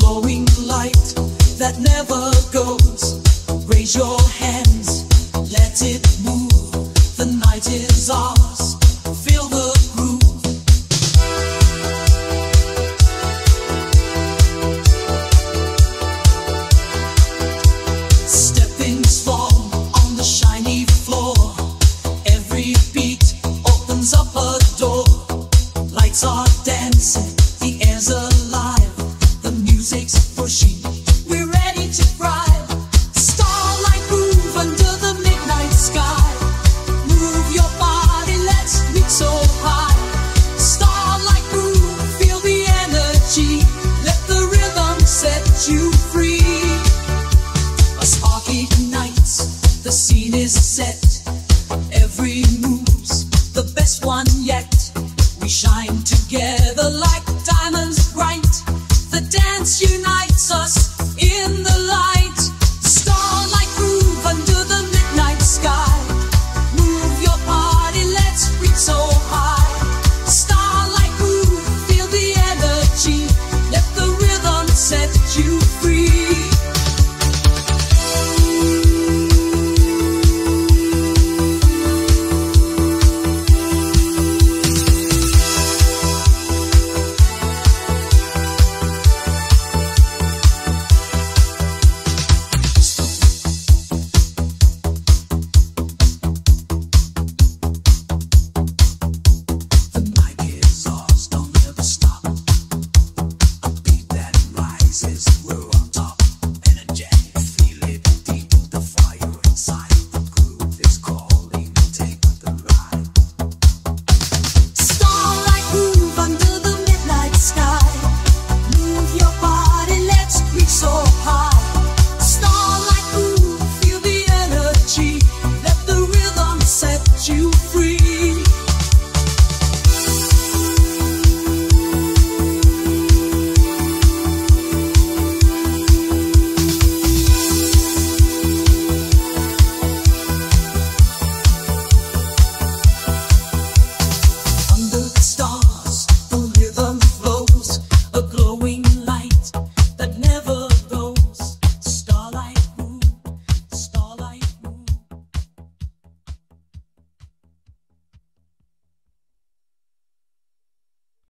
glowing light that never goes. Raise your hands, let it move. The night is ours. Feel the groove. Stepping slow on the shiny floor. Every beat opens up a door. Lights are dancing, the air's alive. Music's pushing, we're ready to thrive. Starlight groove under the midnight sky. Move your body, let's reach so high. Starlight groove, feel the energy. Let the rhythm set you free. A spark ignites, the scene is set. Every move's the best one